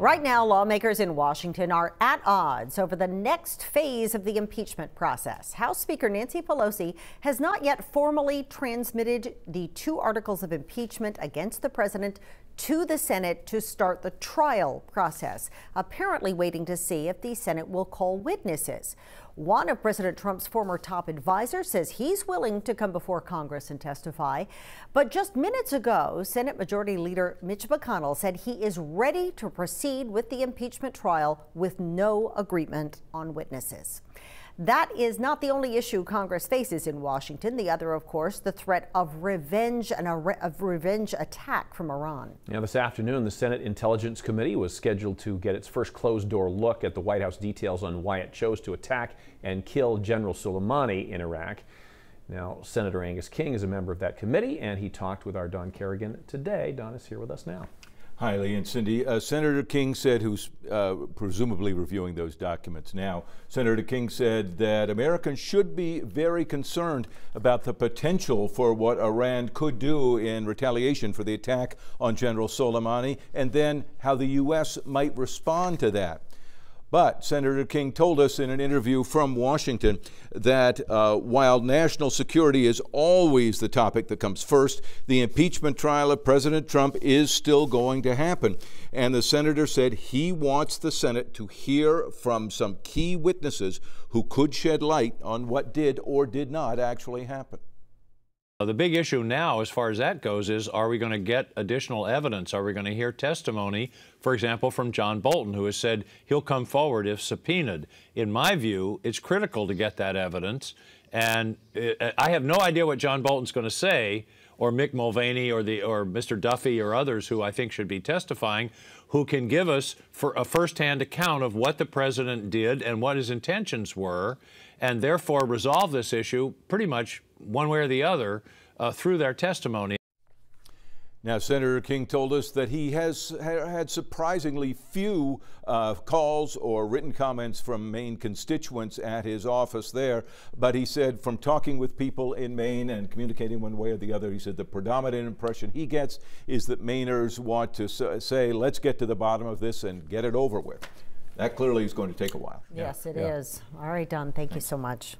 Right now, lawmakers in Washington are at odds over the next phase of the impeachment process. House Speaker Nancy Pelosi has not yet formally transmitted the two articles of impeachment against the president to the Senate to start the trial process, apparently waiting to see if the Senate will call witnesses. One of President Trump's former top advisors says he's willing to come before Congress and testify. But just minutes ago, Senate Majority Leader Mitch McConnell said he is ready to proceed with the impeachment trial with no agreement on witnesses. That is not the only issue Congress faces in Washington. The other, of course, the threat of revenge and a re revenge attack from Iran. Now, this afternoon, the Senate Intelligence Committee was scheduled to get its first closed-door look at the White House details on why it chose to attack and kill General Soleimani in Iraq. Now, Senator Angus King is a member of that committee, and he talked with our Don Carrigan today. Don is here with us now. Hi, Lee and Cindy. Uh, Senator King said, who's uh, presumably reviewing those documents now, Senator King said that Americans should be very concerned about the potential for what Iran could do in retaliation for the attack on General Soleimani, and then how the U.S. might respond to that. But Senator King told us in an interview from Washington that uh, while national security is always the topic that comes first, the impeachment trial of President Trump is still going to happen. And the senator said he wants the Senate to hear from some key witnesses who could shed light on what did or did not actually happen. The big issue now, as far as that goes, is are we going to get additional evidence? Are we going to hear testimony, for example, from John Bolton, who has said he'll come forward if subpoenaed? In my view, it's critical to get that evidence. And uh, I have no idea what John Bolton's going to say, or Mick Mulvaney, or, the, or Mr. Duffey, or others who I think should be testifying, who can give us for a firsthand account of what the president did and what his intentions were, and therefore resolve this issue pretty much one way or the other uh, through their testimony. Now, Senator King told us that he has had surprisingly few uh, calls or written comments from Maine constituents at his office there. But he said, from talking with people in Maine and communicating one way or the other, he said the predominant impression he gets is that Mainers want to say, let's get to the bottom of this and get it over with. That clearly is going to take a while. Yes, yeah. it yeah. is. All right, Don, thank Thanks. you so much.